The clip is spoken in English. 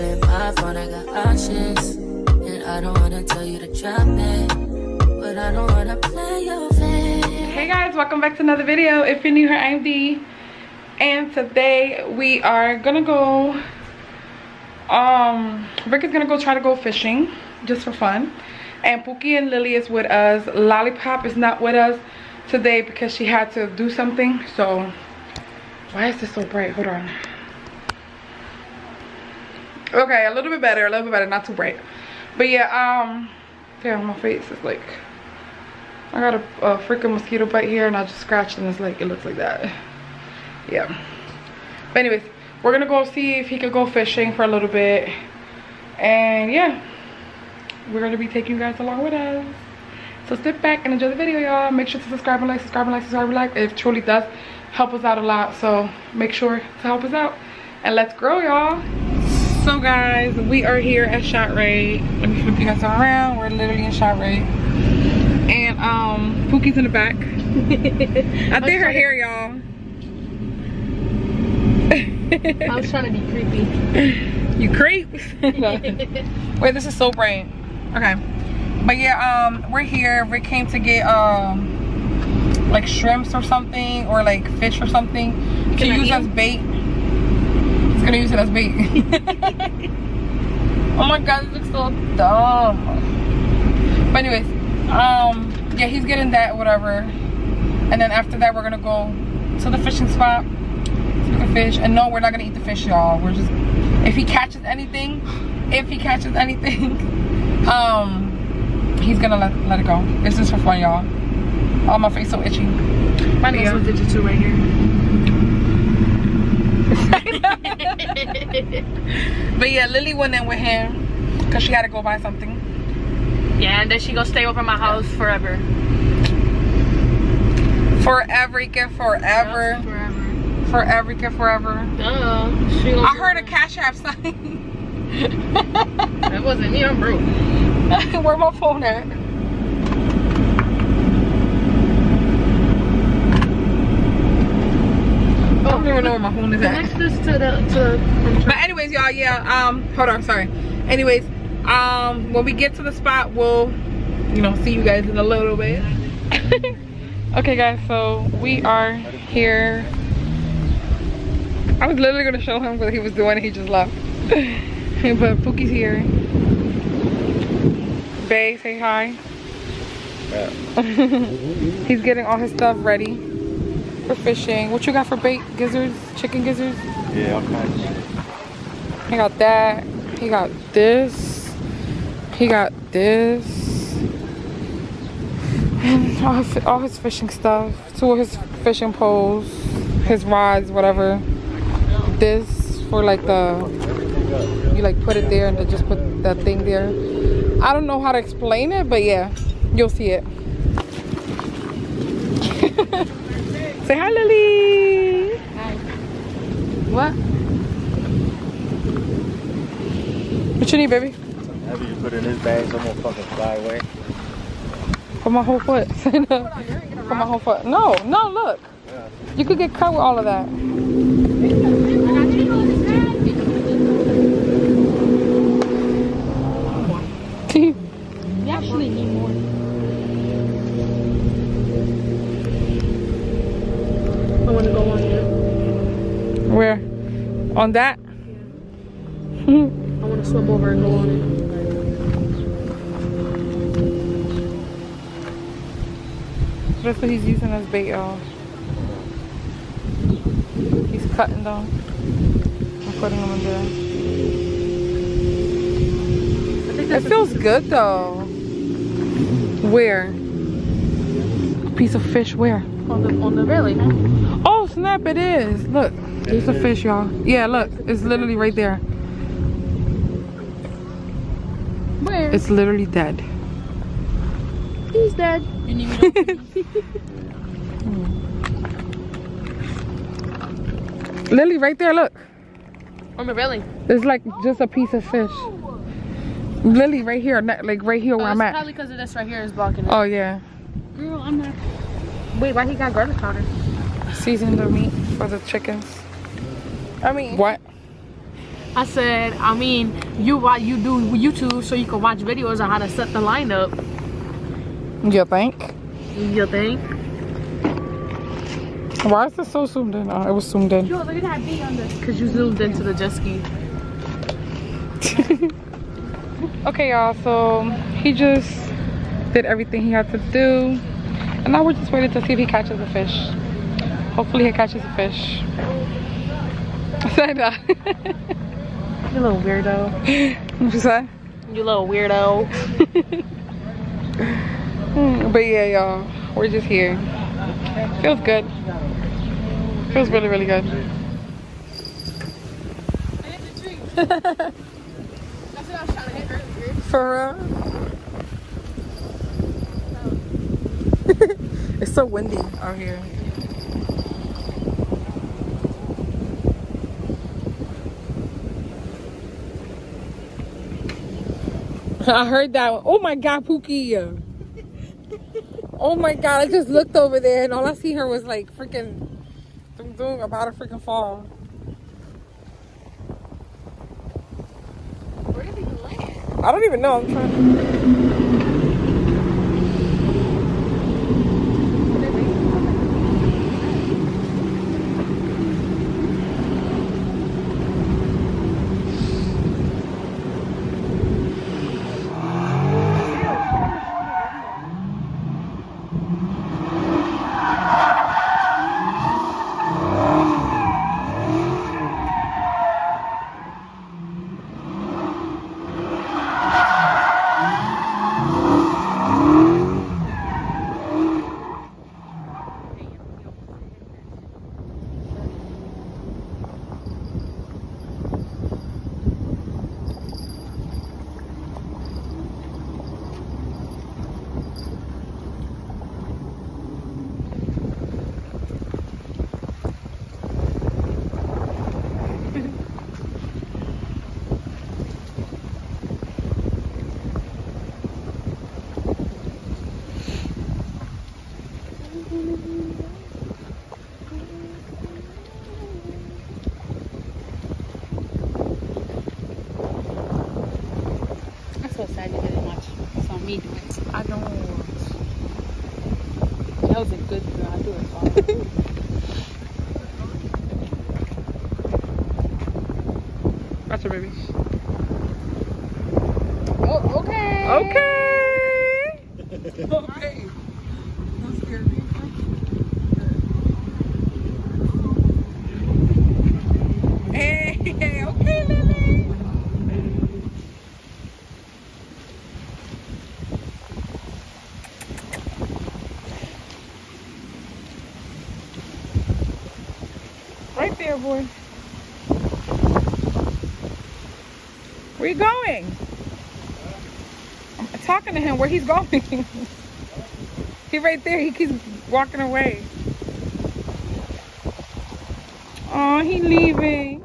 my phone, I got options. And I don't wanna tell you to drop it. But I don't wanna play your face. Hey guys, welcome back to another video. If you're new here, I'm Dee. And today we are gonna go, um, Rick is gonna go try to go fishing just for fun. And Pookie and Lily is with us. Lollipop is not with us today because she had to do something. So, why is this so bright? Hold on. Okay, a little bit better, a little bit better, not too bright. But yeah, um, damn, my face is like, I got a, a freaking mosquito bite here and I just scratched and it's like, it looks like that. Yeah. But anyways, we're gonna go see if he could go fishing for a little bit. And yeah, we're gonna be taking you guys along with us. So sit back and enjoy the video, y'all. Make sure to subscribe and like, subscribe and like, subscribe and like. It truly does help us out a lot. So make sure to help us out. And let's grow, y'all. So guys, we are here at ShopRite. Let me flip you guys around. We're literally in ShopRite. And um, Pookie's in the back. I did her hair, y'all. I was trying to be creepy. You creep. Wait, this is so bright. Okay. But yeah, um, we're here. Rick came to get um like shrimps or something or like fish or something to I use as bait. Gonna use it as bait. oh my god, this looks so dumb. But anyways, um, yeah, he's getting that, whatever. And then after that, we're gonna go to the fishing spot we can fish. And no, we're not gonna eat the fish, y'all. We're just if he catches anything, if he catches anything, um, he's gonna let let it go. This is for fun, y'all. Oh, my face so itchy. My yeah. what did you two right here. but yeah, Lily went in with him because she had to go buy something. Yeah, and then she go stay over my house forever. Forever, get forever, Yeah, forever. forever, get forever. Duh. She I heard a cash app sign. That wasn't me. I'm broke. Where my phone at? Don't know where my phone is at. Connect this to the to. But anyways, y'all, yeah, um, hold on, sorry. Anyways, um, when we get to the spot, we'll, you know, see you guys in a little bit. okay, guys, so we are here. I was literally gonna show him what he was doing, he just left. but Pookie's here. Bay, say hi. He's getting all his stuff ready for fishing. What you got for bait? Gizzards? Chicken gizzards? Yeah, all kinds. He got that. He got this. He got this. And all his, all his fishing stuff. Two of his fishing poles. His rods, whatever. This for like the, you like put it there and then just put that thing there. I don't know how to explain it, but yeah, you'll see it. Say hi, Lily. Hi. What? What you need, baby? Whatever you put in this bag, so I'm gonna fucking fly away. Put my whole foot. Put my whole foot. No, no, look. You could get cut with all of that. You actually need more. I want to go on there. Where? On that? I want to swim over and go on it. That's what he's using as bait, y'all. He's cutting them and putting them in there. I think It feels good though. Where? Piece of fish where? on the on the railing. Oh snap, it is. Look, there's a fish, y'all. Yeah, look, it's literally right there. Where? It's literally dead. He's dead. You need me to Lily, right there, look. on the railing. It's like just a piece of fish. Lily, right here, not- like right here oh, where Oh, I'm at. probably because of this right here is blocking it. Oh yeah, Girl, I'm not. Wait, why he got garlic powder? season the meat for the chickens. I mean, What? I said, I mean, you watch, you do YouTube so you can watch videos on how to set the line up. You think? You think? Why is this so zoomed in? Oh, it was zoomed in. Yo, look at that bee on this. Cause you zoomed into the jet ski. Okay, y'all, so he just did everything he had to do. And now we're just waiting to see if he catches a fish. Hopefully he catches a fish. Say that. You little weirdo. what you say? You little weirdo. But yeah, y'all, we're just here. Feels good. Feels really, really good. I hit the drink. That's what I was trying to get earlier. For real? it's so windy out here. I heard that. one. Oh my God, Pookie. Oh my God, I just looked over there and all I see her was like freaking doom doom about to freaking fall. Where did he land? I don't even know. I'm trying. I'm so sad you didn't watch. Saw me do it. I don't. That was a good. I do it. Baby. Oh, okay. Okay. okay. Don't scare me. Hey, okay, Lily. Right there, boy. Where you going? I'm talking to him where he's going. he right there. He keeps walking away. Oh, he leaving.